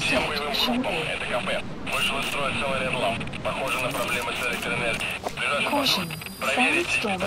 Всем боевым группам, это КП. Вышел из строя целый ряд ламп. Похоже на проблемы с электроэнергией. Прижаться проверить. Сам?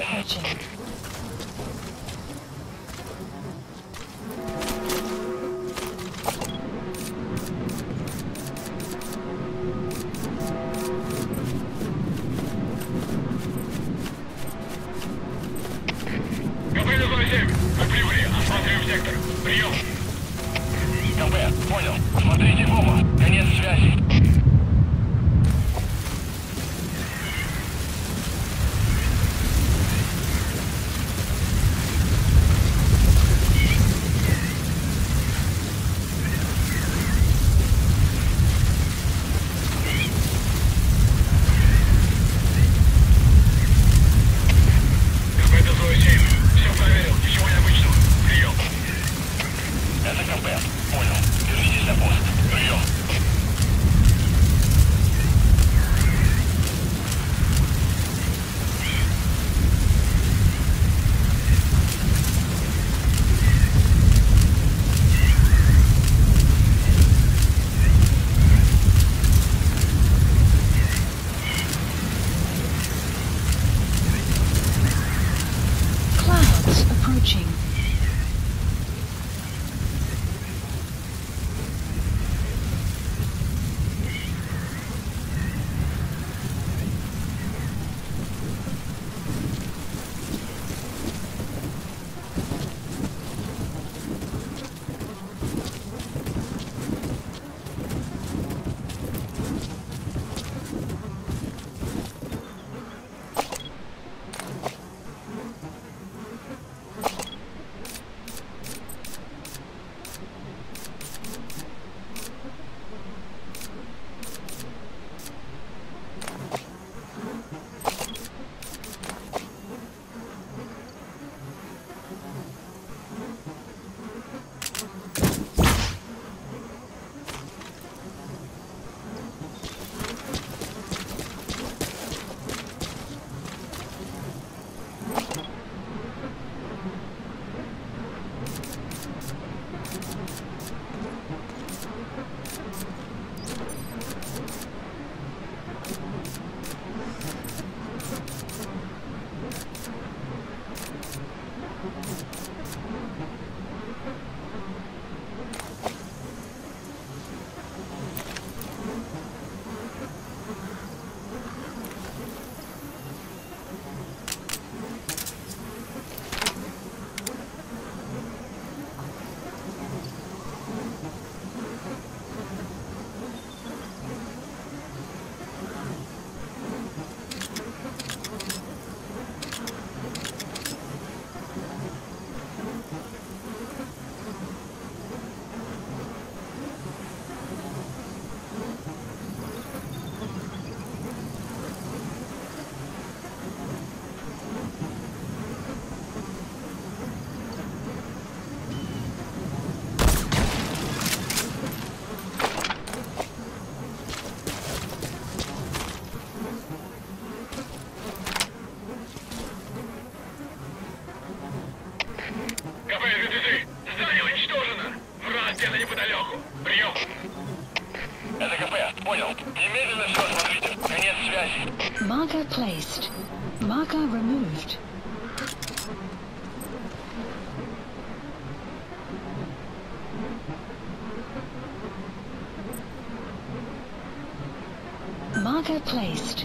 The place.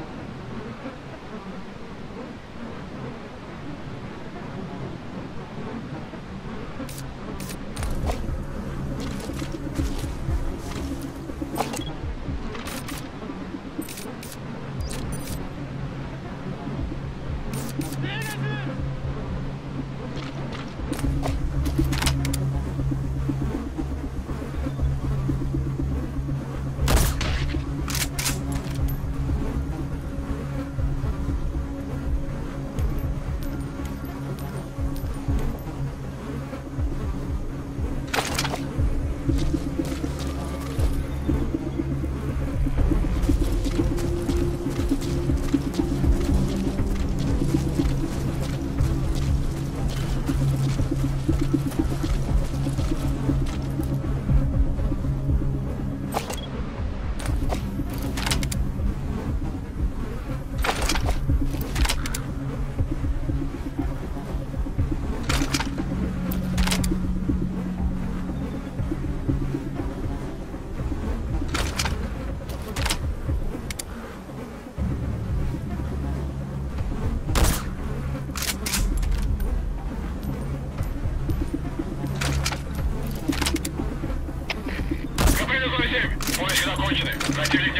Thank you.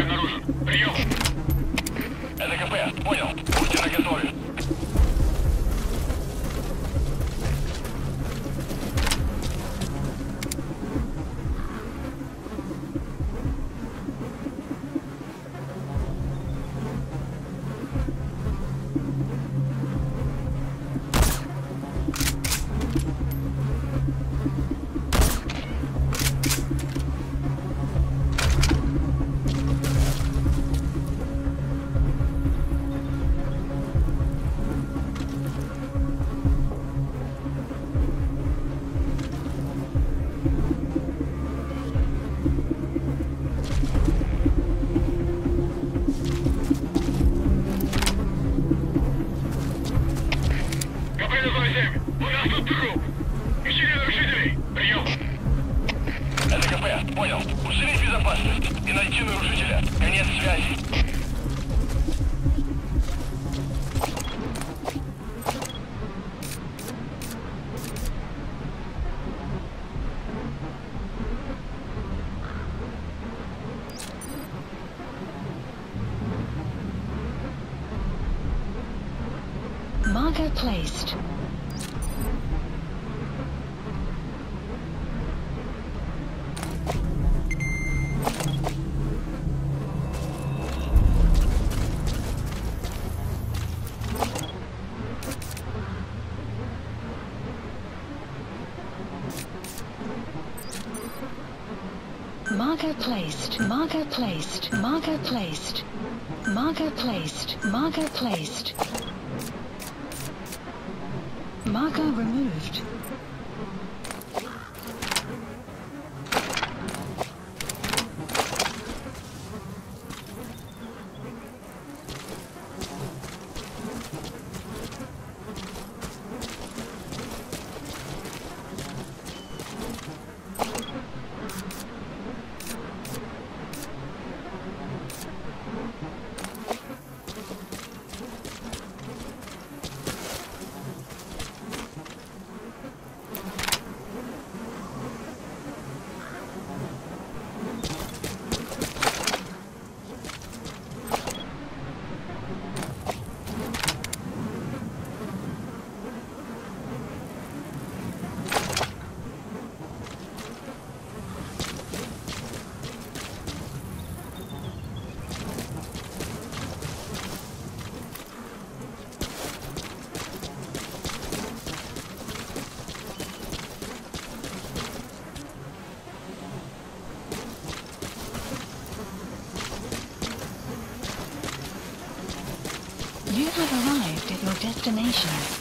placed, marker placed, marker placed, marker placed, marker placed, marker removed. destination.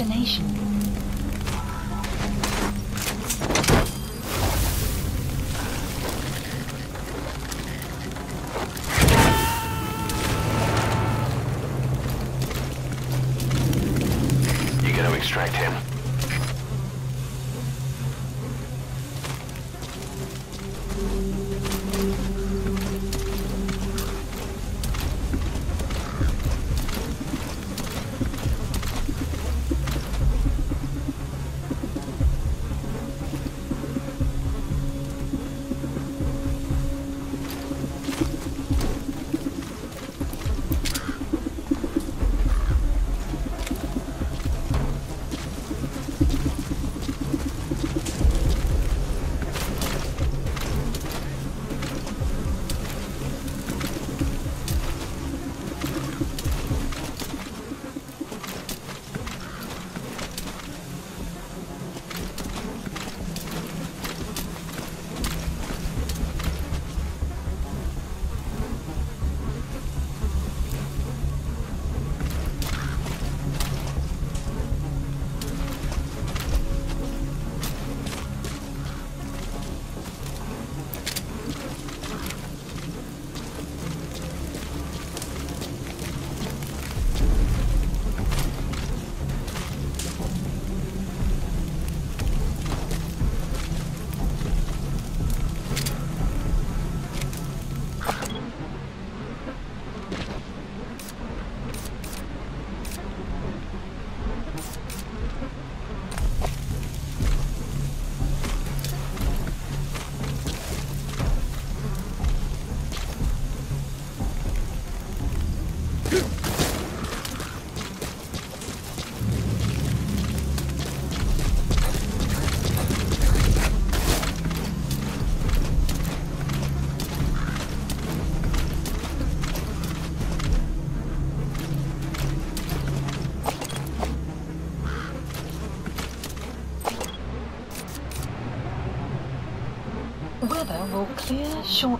Destination. Weather will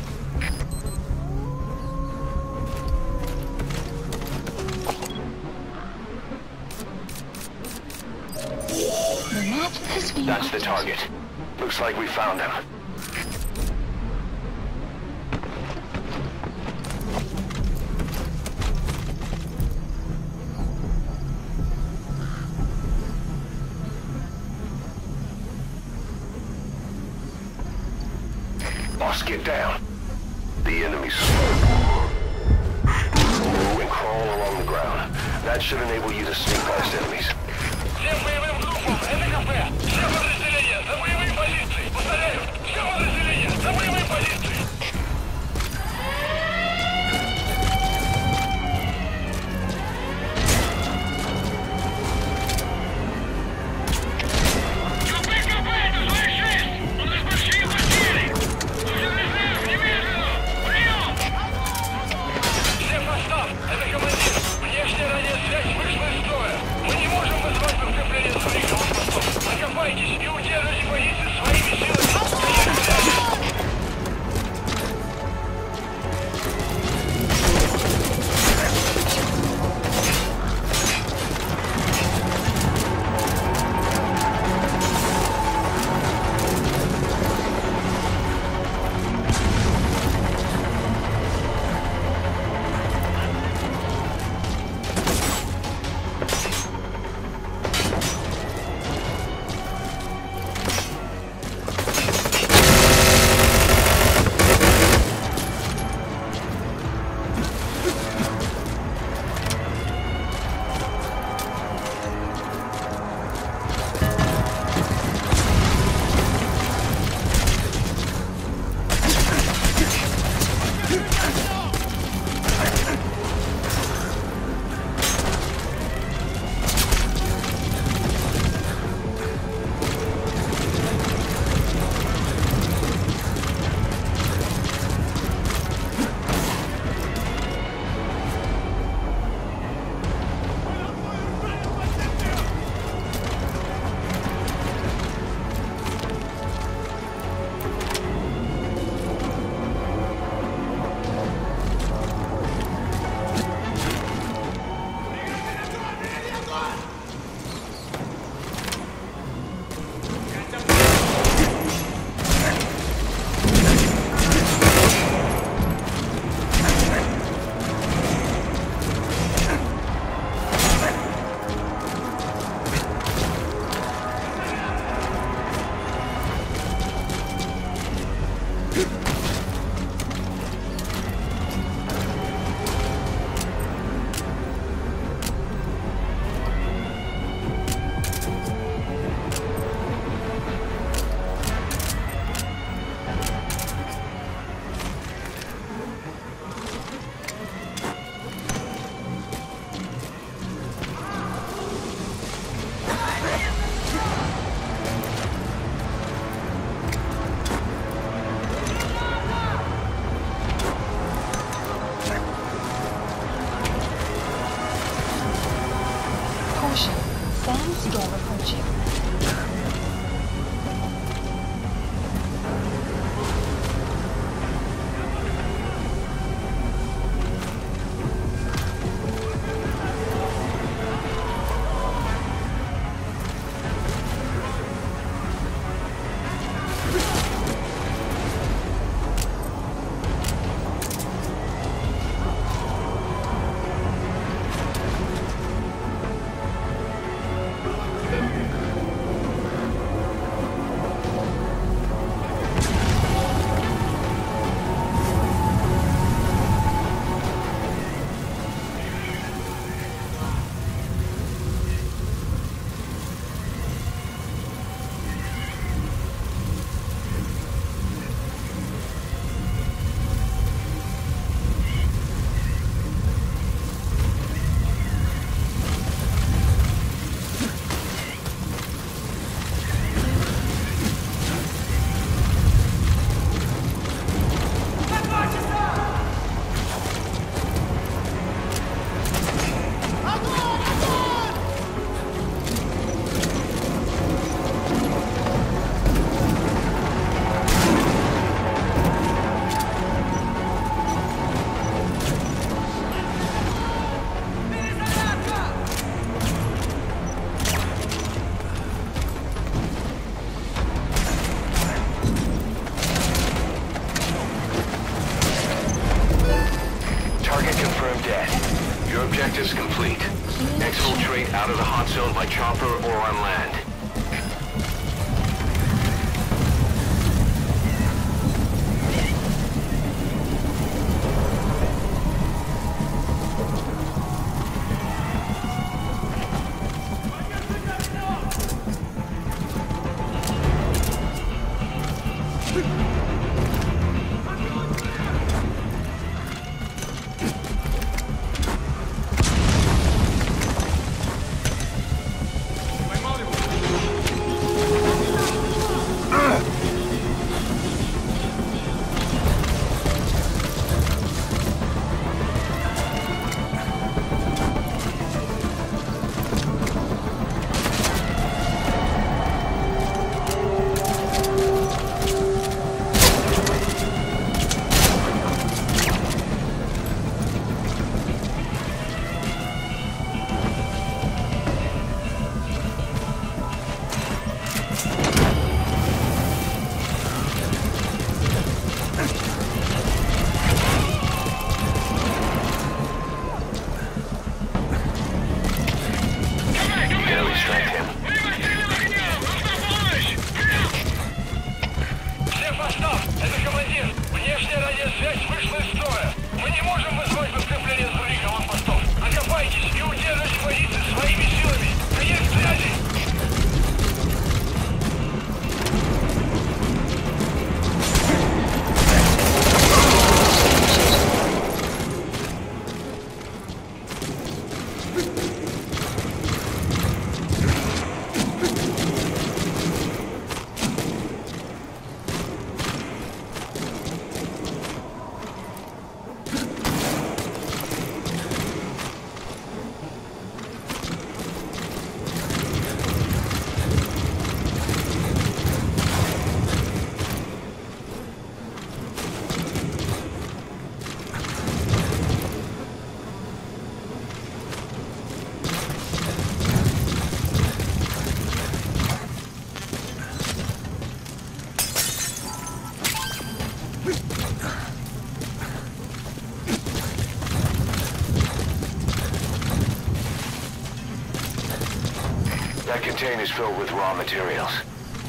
Container's filled with raw materials.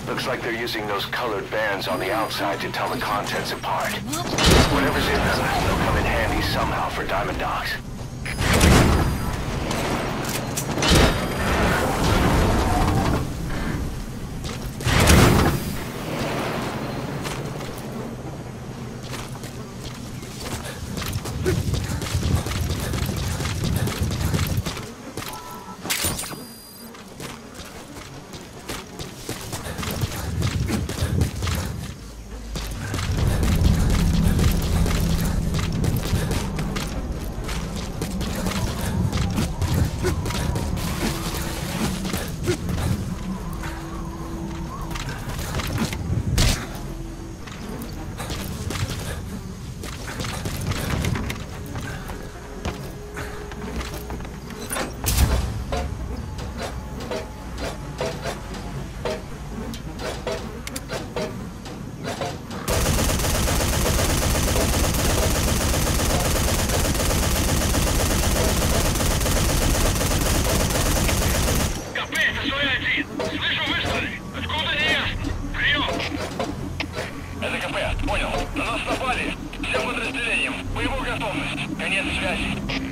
Looks like they're using those colored bands on the outside to tell the contents apart. Whatever's in them, they'll come in handy somehow for Diamond Dogs. Прием. Конец связи.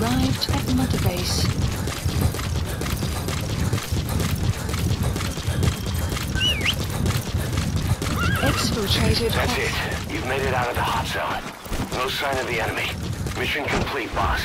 Arrived at Mother Base. Exfiltrated That's it. You've made it out of the hot zone. No sign of the enemy. Mission complete, boss.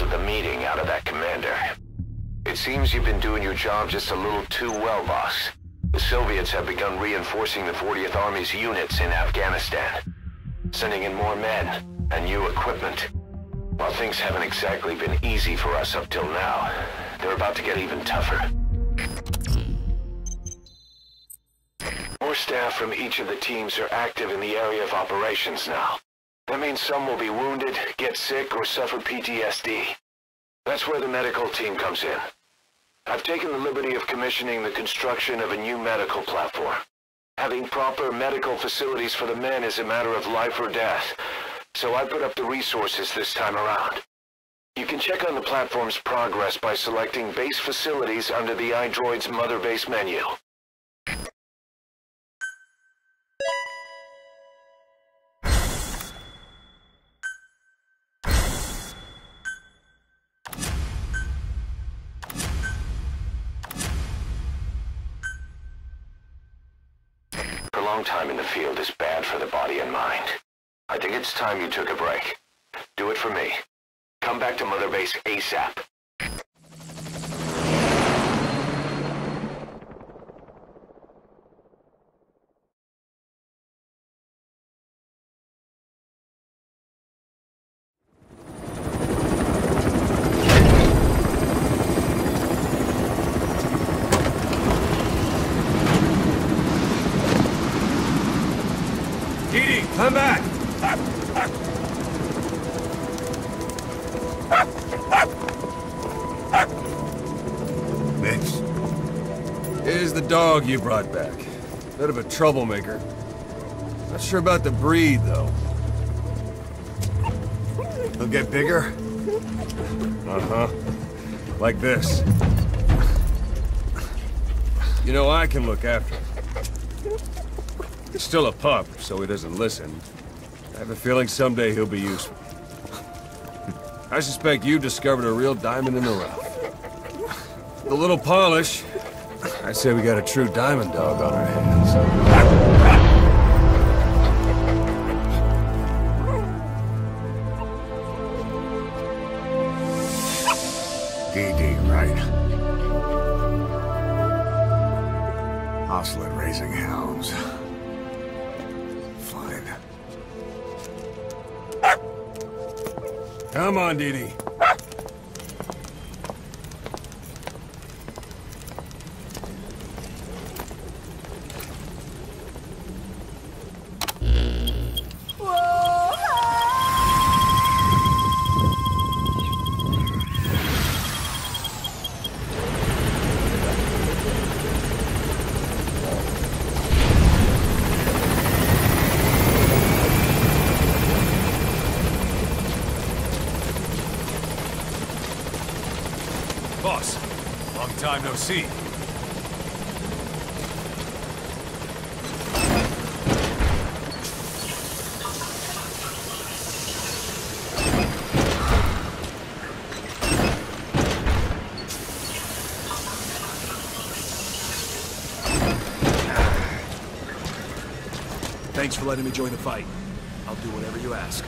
Of the meeting out of that commander. It seems you've been doing your job just a little too well, boss. The Soviets have begun reinforcing the 40th Army's units in Afghanistan, sending in more men and new equipment. While things haven't exactly been easy for us up till now, they're about to get even tougher. More staff from each of the teams are active in the area of operations now. That means some will be wounded, get sick, or suffer PTSD. That's where the medical team comes in. I've taken the liberty of commissioning the construction of a new medical platform. Having proper medical facilities for the men is a matter of life or death, so I put up the resources this time around. You can check on the platform's progress by selecting base facilities under the iDroid's Mother Base menu. It's time you took a break. Do it for me. Come back to Mother Base ASAP. You brought back. Bit of a troublemaker. Not sure about the breed, though. He'll get bigger? Uh-huh. Like this. You know, I can look after him. He's still a pup, so he doesn't listen. I have a feeling someday he'll be useful. I suspect you discovered a real diamond in the rough. The little polish, I'd say we got a true diamond dog on our hands. DD, right? Ocelot raising hounds. Fine. Come on, Dee Dee. Boss, long time no see. Thanks for letting me join the fight. I'll do whatever you ask.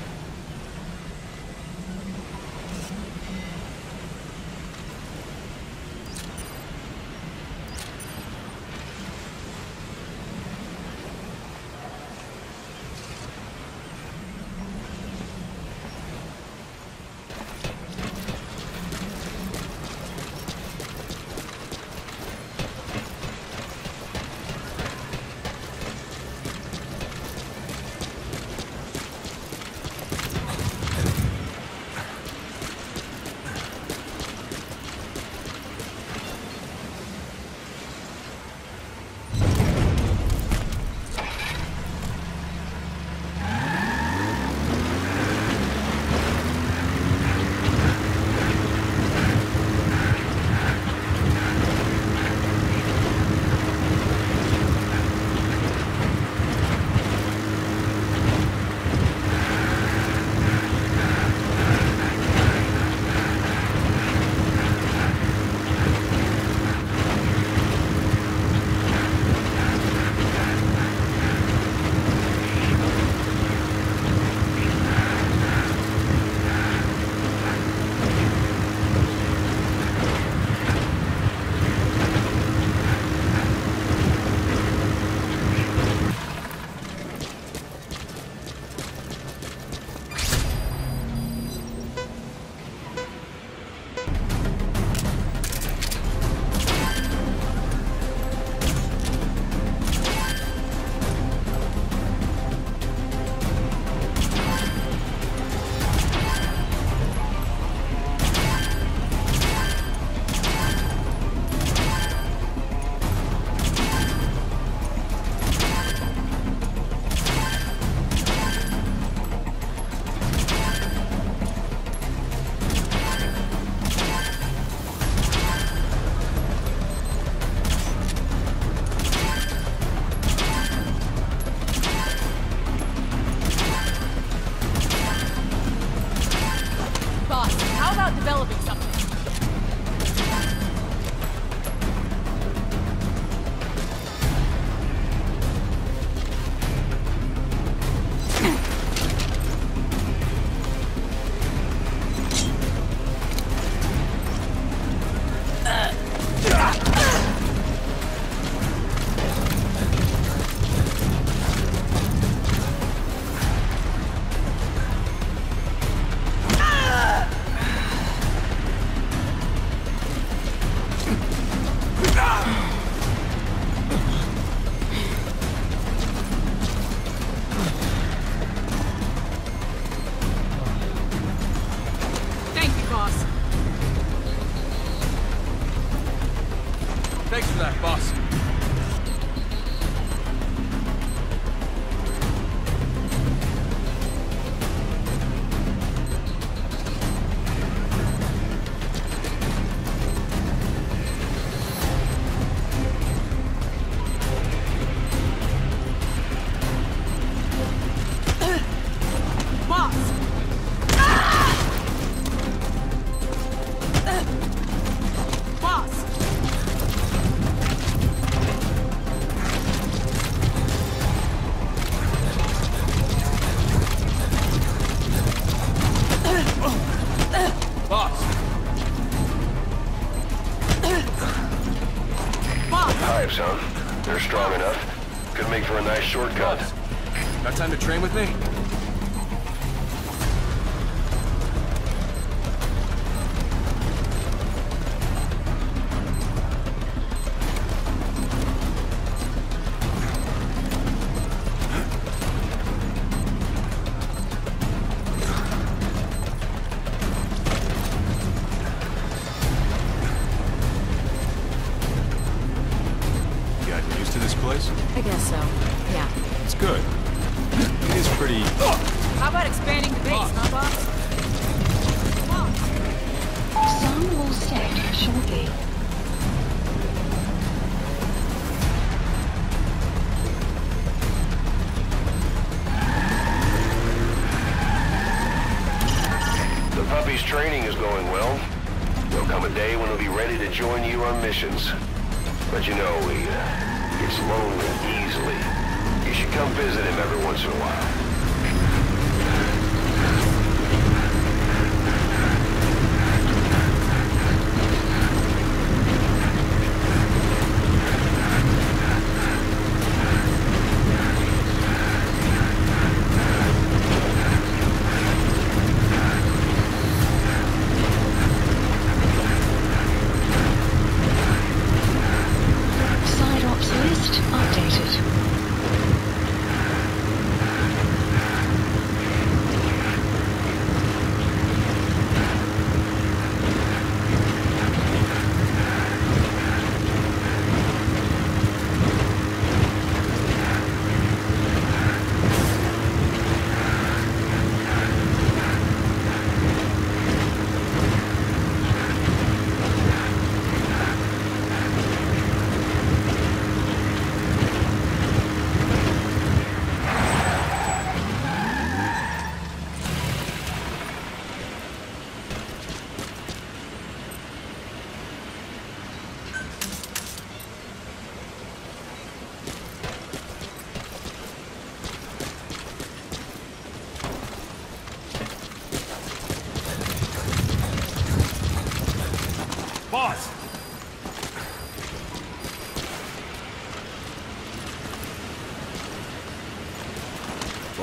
our mission.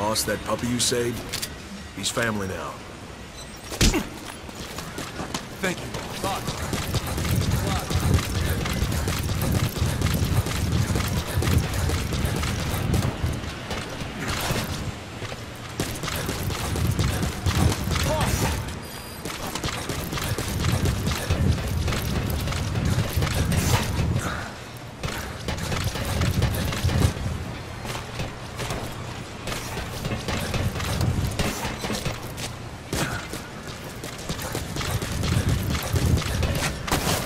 lost that puppy you saved? He's family now.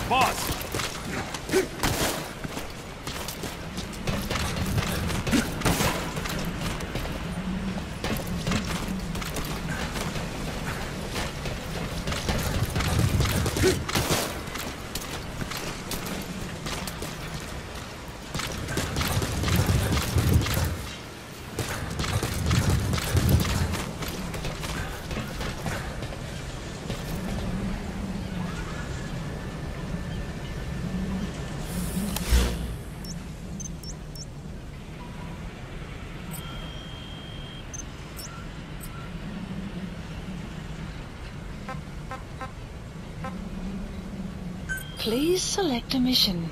Boss! Please select a mission.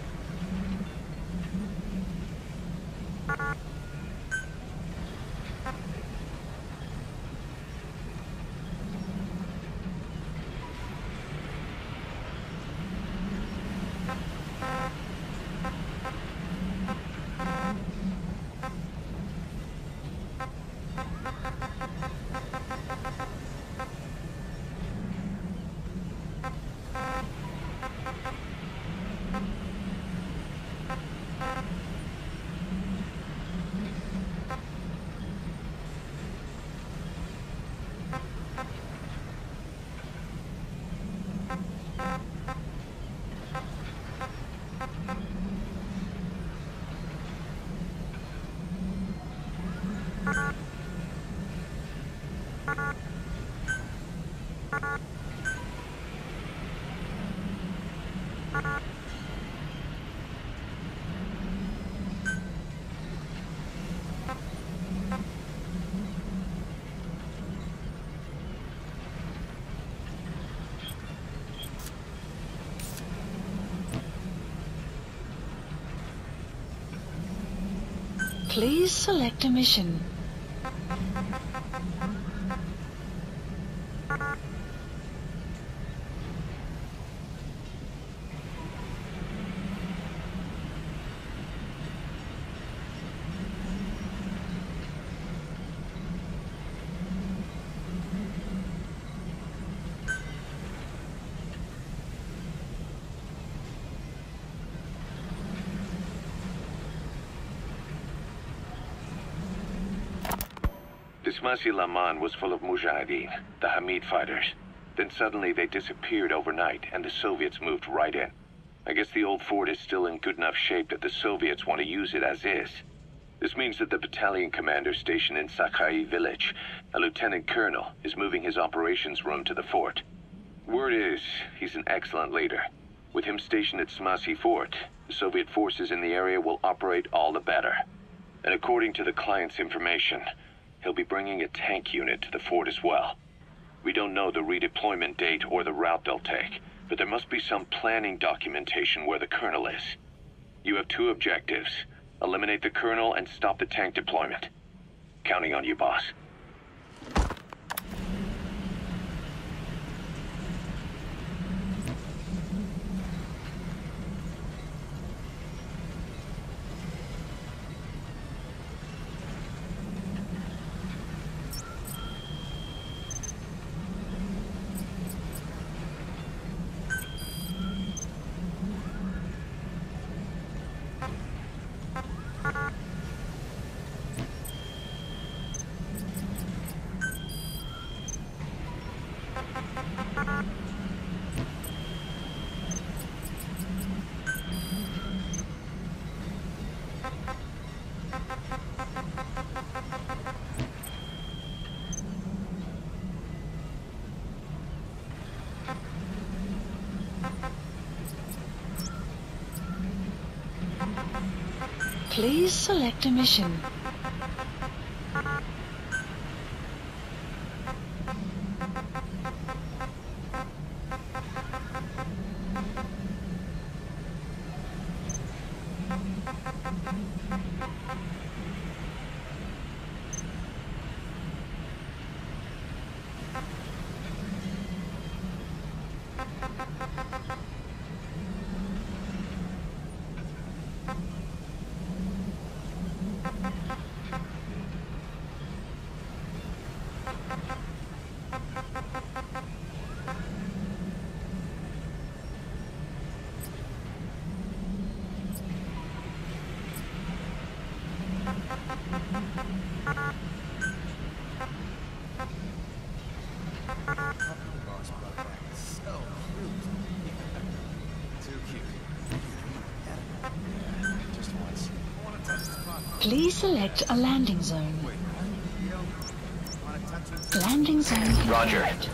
Please select a mission. Da Smasei Laman was full of Mujahideen, the Hamid fighters. Then suddenly they disappeared overnight, and the Soviets moved right in. I guess the old fort is still in good enough shape that the Soviets want to use it as is. This means that the battalion commander stationed in Sakhra Ee village, a lieutenant colonel, is moving his operations room to the fort. Word is, he's an excellent leader. With him stationed at Smasei Fort, the Soviet forces in the area will operate all the better. And according to the client's information, he'll be bringing a tank unit to the fort as well. We don't know the redeployment date or the route they'll take, but there must be some planning documentation where the colonel is. You have two objectives. Eliminate the colonel and stop the tank deployment. Counting on you, boss. Please select a mission. Please select a landing zone. Landing zone confirmed. Roger.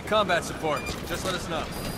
Need combat support, just let us know.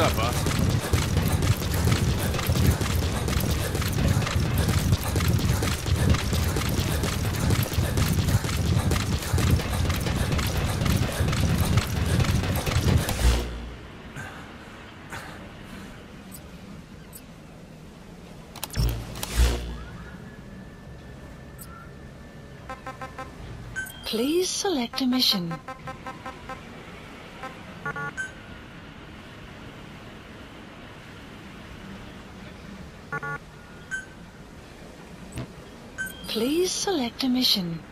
Up, boss? Please select a mission. Please select a mission.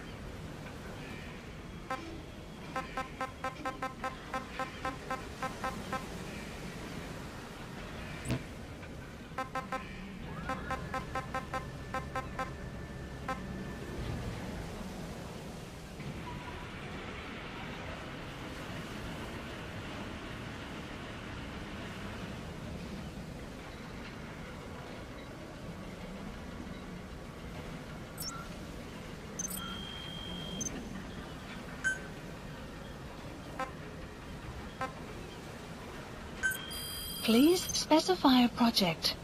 Please specify a project.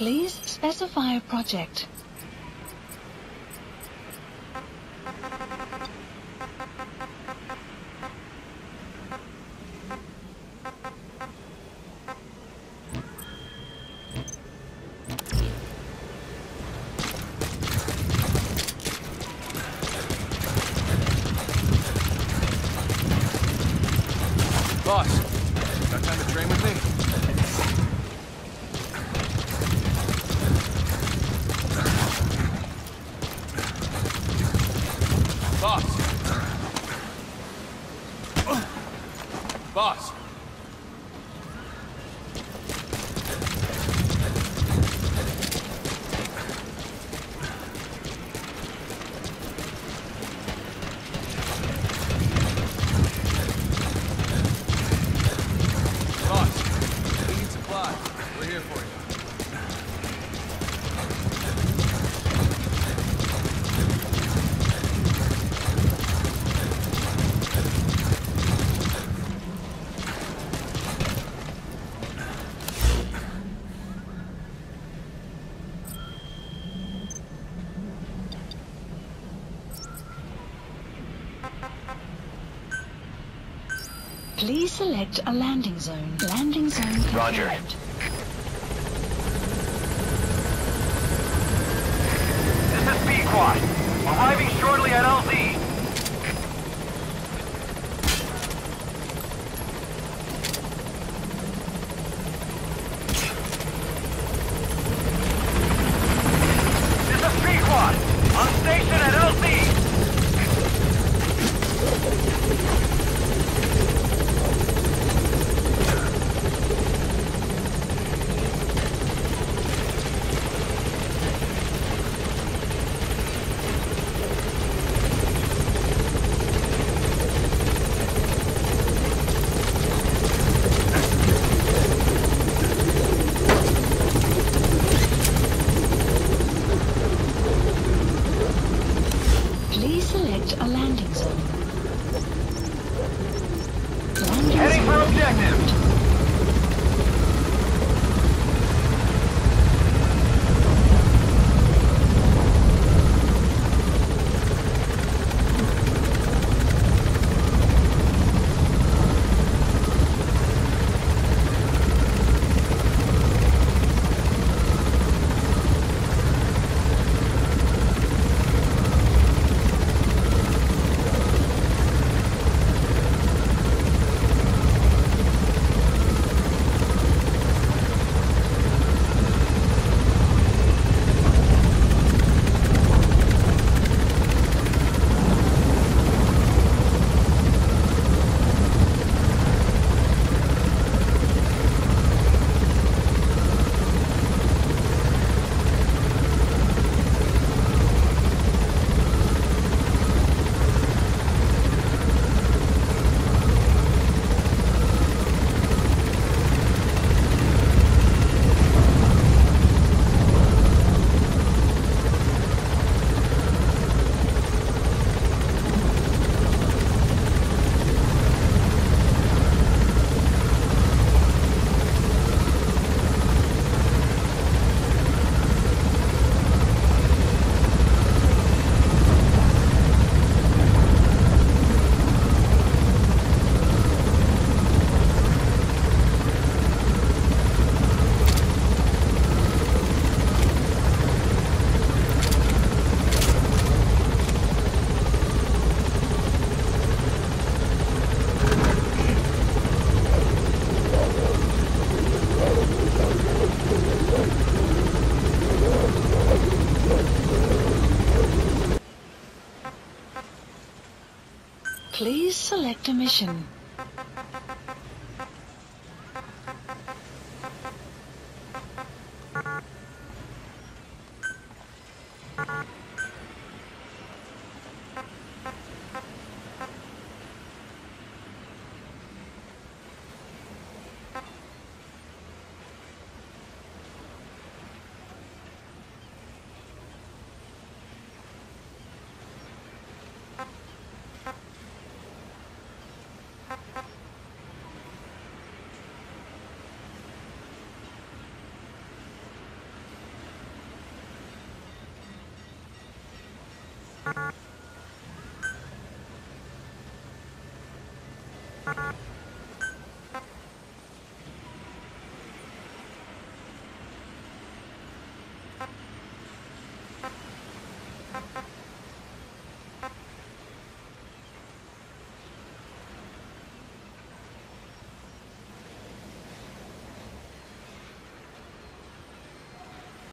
Please specify a project. Please select a landing zone. Landing zone Roger. confirmed. This is Pequod. Arriving shortly at LZ. Please select a mission.